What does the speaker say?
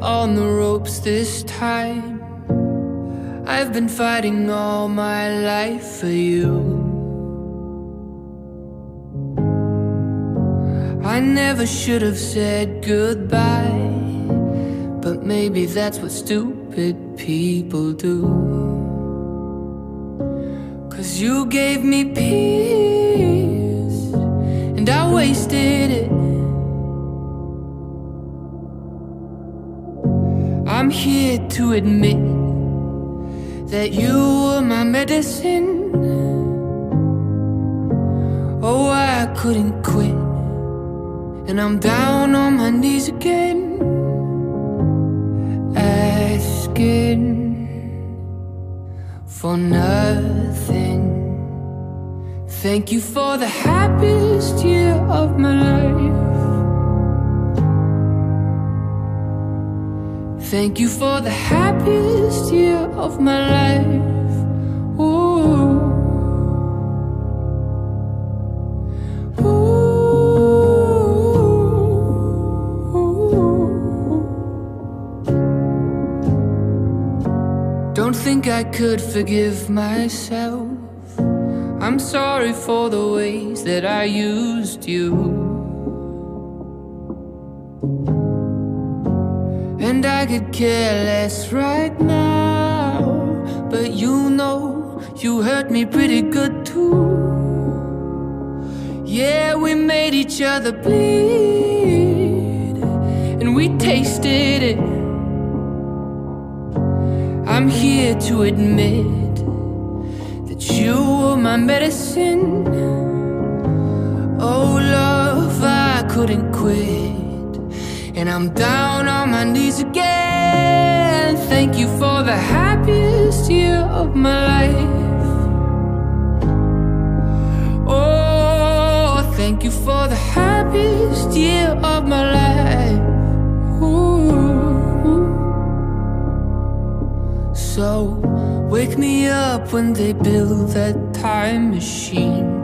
on the ropes this time. I've been fighting all my life for you. I never should have said goodbye, but maybe that's what stupid people do. Cause you gave me peace, and I wasted it. I'm here to admit that you were my medicine. Oh, I couldn't quit. And I'm down on my knees again, asking for nothing. Thank you for the happiest year of my life. Thank you for the happiest year of my life. Ooh. Ooh. Don't think I could forgive myself. I'm sorry for the ways that I used you. Could care less right now. But you know, you hurt me pretty good too. Yeah, we made each other bleed. And we tasted it. I'm here to admit that you were my medicine. Oh, love, I couldn't quit. And I'm down on my knees again. Thank you for the happiest year of my life. Oh, thank you for the happiest year of my life. Ooh. So wake me up when they build that time machine.